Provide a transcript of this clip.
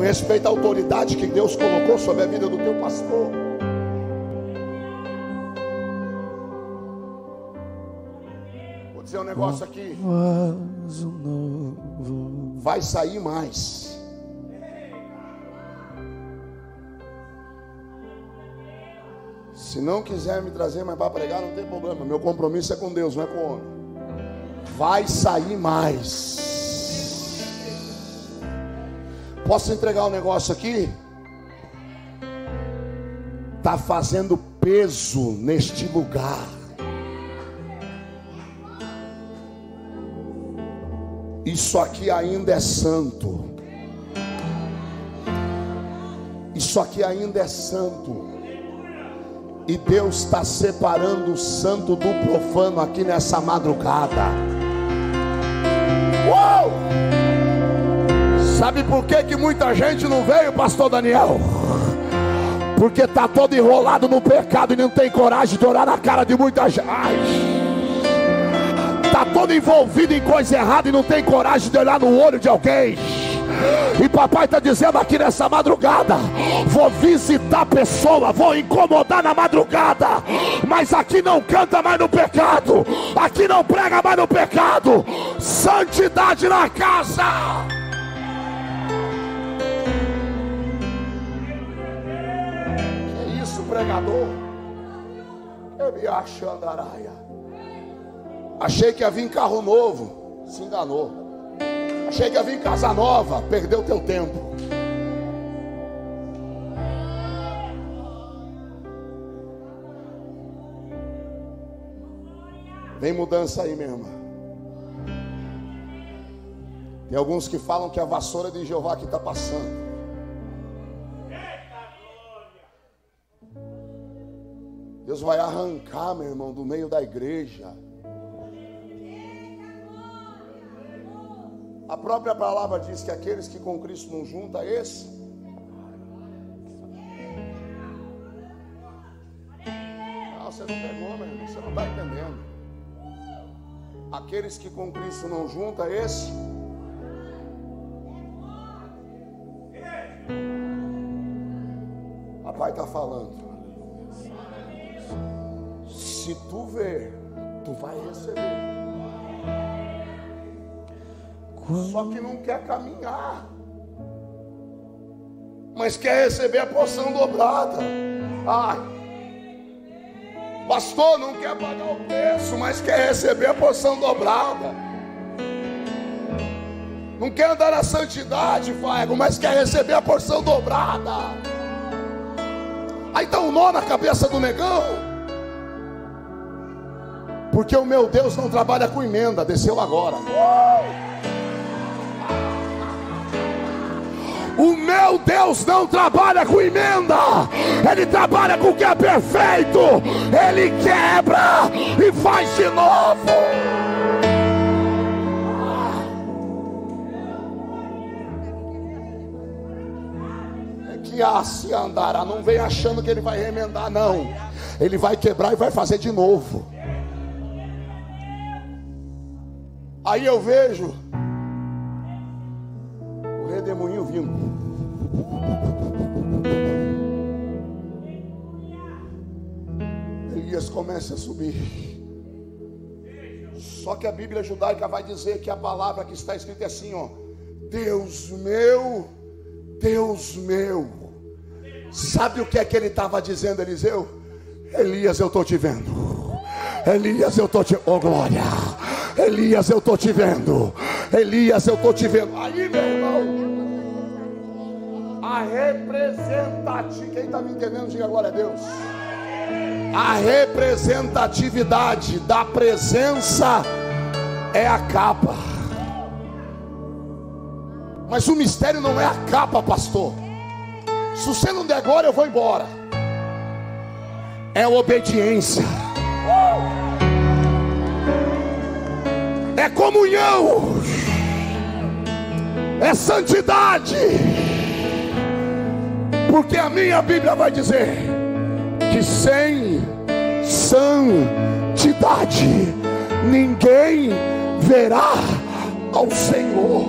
Não respeita a autoridade que Deus colocou sobre a vida do teu pastor. Vou dizer um negócio aqui. Vai sair mais. Se não quiser me trazer mais para pregar, não tem problema. Meu compromisso é com Deus, não é com o homem. Vai sair mais. Posso entregar um negócio aqui? Tá fazendo peso neste lugar. Isso aqui ainda é santo. Isso aqui ainda é santo. E Deus está separando o santo do profano aqui nessa madrugada. Sabe por que, que muita gente não veio, pastor Daniel? Porque está todo enrolado no pecado e não tem coragem de orar na cara de muita gente. Está todo envolvido em coisa errada e não tem coragem de olhar no olho de alguém. E papai está dizendo aqui nessa madrugada: vou visitar pessoa, vou incomodar na madrugada, mas aqui não canta mais no pecado, aqui não prega mais no pecado, santidade na casa. Pregador? Eu me achando araia. Achei que ia vir carro novo, se enganou. Achei que ia vir casa nova, perdeu teu tempo. Vem mudança aí, minha irmã. Tem alguns que falam que a vassoura de Jeová que está passando. Deus vai arrancar, meu irmão, do meio da igreja. A própria palavra diz que aqueles que com Cristo não juntam, esse. Não, você não pegou, meu irmão, você não está entendendo. Aqueles que com Cristo não juntam, esse. Papai está falando. Se tu ver, tu vai receber. Só que não quer caminhar. Mas quer receber a porção dobrada. Ai. Pastor não quer pagar o preço, mas quer receber a porção dobrada. Não quer andar na santidade, Faigo, mas quer receber a porção dobrada. Aí dá um nó na cabeça do negão. Porque o meu Deus não trabalha com emenda, desceu agora. O meu Deus não trabalha com emenda, Ele trabalha com o que é perfeito. Ele quebra e faz de novo. É assim andará, não vem achando que ele vai remendar, não. Ele vai quebrar e vai fazer de novo. Aí eu vejo o redemoinho vindo. Elias começa a subir. Só que a Bíblia judaica vai dizer que a palavra que está escrita é assim, ó: Deus meu, Deus meu. Sabe o que é que ele estava dizendo, Eliseu? Elias, eu estou te vendo. Elias, eu estou te. Oh glória! Elias, eu estou te vendo. Elias, eu estou te vendo. Aí, meu irmão. A representatividade. Quem está me entendendo, diga glória a Deus. A representatividade da presença é a capa. Mas o mistério não é a capa, pastor. Se você não der glória, eu vou embora. É obediência. É comunhão. É santidade. Porque a minha Bíblia vai dizer que sem santidade ninguém verá ao Senhor.